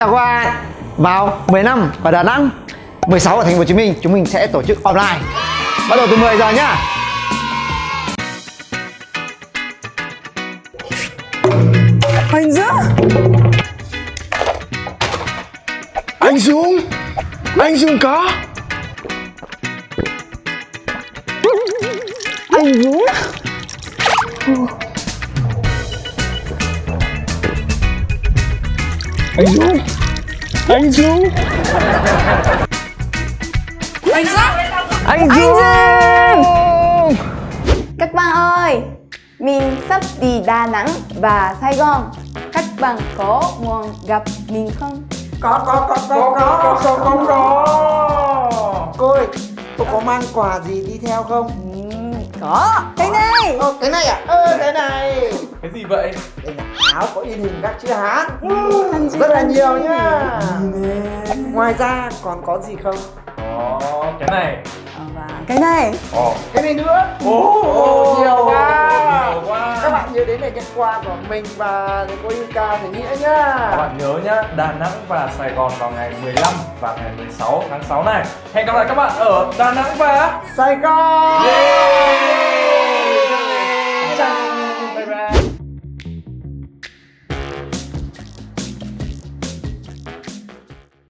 Các bạn Vào 15 ở Đà Nẵng 16 ở thành phố Hồ Chí Minh chúng mình sẽ tổ chức online. Bắt đầu từ 10 giờ nhá. Anh giữa Anh Dũng Anh Dũng có. Anh Dũng Anh Dũng Anh Dũng Anh Dũng Anh Dũng Các bạn ơi, mình sắp đi Đà Nẵng và Sài Gòn. Các bạn có muốn gặp mình không? Có có có có có có có có Cô ơi Tôi có mang quà gì đi theo không? Có, cái này. Ờ, cái này à? Ơ cái này Cái gì vậy? Áo có in hình các chữ Hán. Rất là nhiều nhá. Ngoài ra còn có gì không? Ồ, cái này. Và cái này. Ồ. Cái này nữa. Ồ, nhiều quá. Nhiều quá. Các bạn nhớ đến để nhận quà của mình và cô Yuka thể nghĩa nhá. Các bạn nhớ nhá, Đà Nẵng và Sài Gòn vào ngày 15 và ngày 16 tháng 6 này. Hẹn gặp lại các bạn ở Đà Nẵng và Sài Gòn. Yeah!